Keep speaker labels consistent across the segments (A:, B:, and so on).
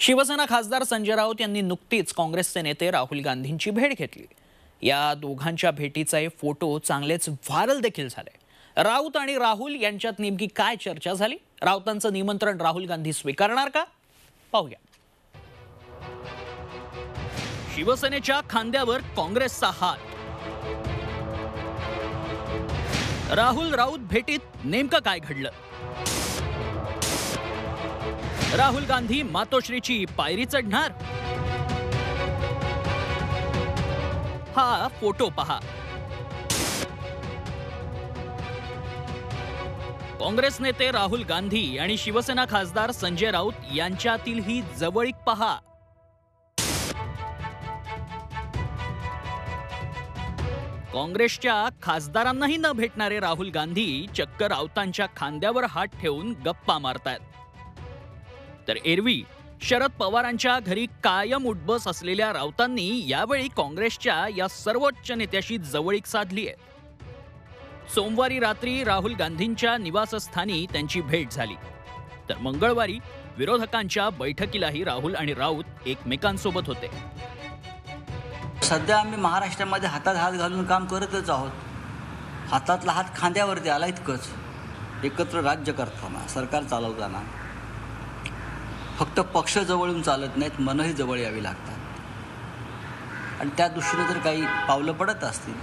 A: शिवसेना खासदार संजय राऊत यांनी नुकतीच काँग्रेसचे नेते राहुल गांधींची भेट घेतली. या दोघांच्या भेटीचे फोटो चांगलेच व्हायरल देखील झाले. राऊत आणि राहुल यांच्यात नेमकी काय चर्चा झाली? राऊतांचं निमंत्रण राहुल गांधी स्वीकारणार का? पाहूया. शिवसेनेच्या खांद्यावर काँग्रेसचा हात. राहुल राऊत भेटीत नेमकं काय घडलं? राहुल गांधी मातोश्रीची पायरी चढणार? हा फोटो पहा. काँग्रेस नेते राहुल गांधी आणि शिवसेना खासदार संजय राऊत यांच्यातील ही जवळीक पहा. काँग्रेसच्या खासदारांनाही न भेटणारे राहुल गांधी चक्क राऊतांच्या खांद्यावर हात ठेवून गप्पा मारतायत. तर एरवी शरद पवारांच्या घरी कायम उठबस असलेल्या राऊतांनी यावेळी काँग्रेसच्या या सर्वोच्च नेत्याशी जवळीक साधली आहे. सोमवारी रात्री राहुल गांधींच्या निवासस्थानी त्यांची भेट झाली. तर मंगळवारी विरोधकांच्या बैठकीलाही राहुल आणि राऊत एकमेकांसोबत होते.
B: सध्या आम्ही महाराष्ट्रामध्ये हातात हात घालून काम करतच आहोत. हातातला हात खांद्यावरती आला इतकंच. एकत्र राज्य करताना सरकार चालवताना. फक्त पक्ष जवळून चालत नाहीत मनही जवळ यावी लागतात. आणि त्या दृष्टीने जर काही पावलं पडत असतील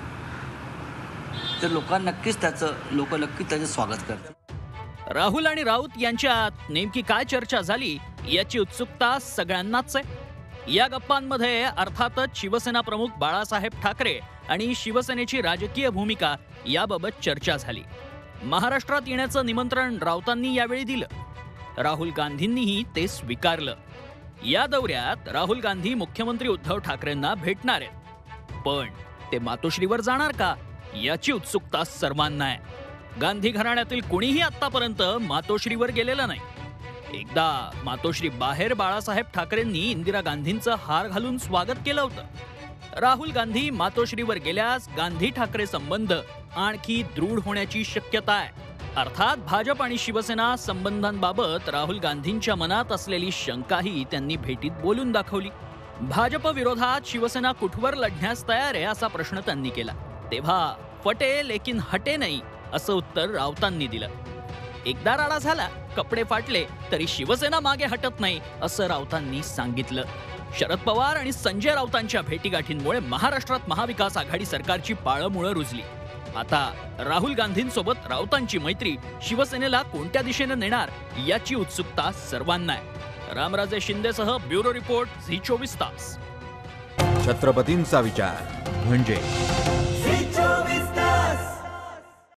B: तर लोकांना नक्कीच त्याचं लोक नक्कीच त्याचं स्वागत करतात.
A: राहुल आणि राऊत यांच्यात नेमकी काय चर्चा झाली याची उत्सुकता सगळ्यांनाच आहे. या गप्पांमध्ये अर्थातच शिवसेना प्रमुख बाळासाहेब ठाकरे आणि शिवसेनेची राजकीय भूमिका याबाबत चर्चा झाली. महाराष्ट्रात येण्याचं निमंत्रण राऊतांनी यावेळी दिलं. राहुल गांधींनीही ते स्वीकारलं. या दौऱ्यात राहुल गांधी मुख्यमंत्री उद्धव ठाकरेंना भेटणार आहेत. पण ते मातोश्रीवर जाणार का याची उत्सुकता सर्वांना आहे. गांधी घराण्यातील कुणीही आतापर्यंत मातोश्रीवर गेलेलं नाही. एकदा मातोश्री बाहेर बाळासाहेब ठाकरेंनी इंदिरा गांधींचं हार घालून स्वागत केलं होतं. राहुल गांधी मातोश्रीवर गेल्यास गांधी ठाकरे संबंध आणखी दृढ होण्याची शक्यता आहे. अर्थात भाजप आणि शिवसेना संबंधांबाबत राहुल गांधींच्या मनात असलेली शंकाही त्यांनी भेटीत बोलून दाखवली. भाजप विरोधात शिवसेना कुठवर लढण्यास तयार आहे असा प्रश्न त्यांनी केला. तेव्हा फटे लेकिन हटे नाही असं उत्तर राऊतांनी दिलं. एकदा राडा झाला कपडे फाटले तरी शिवसेना मागे हटत नाही असं राऊतांनी सांगितलं. शरद पवार आणि संजय राऊतांच्या भेटीगाठींमुळे महाराष्ट्रात महाविकास आघाडी सरकारची पाळमुळं रुजली. आता राहुल गांधींसोबत राऊतांची मैत्री शिवसेनेला कोणत्या दिशेने नेणार याची उत्सुकता सर्वांना आहे. रामराजे शिंदेसह ब्युरो रिपोर्ट झी चोवीस तास.
C: छत्रपतींचा विचार म्हणजे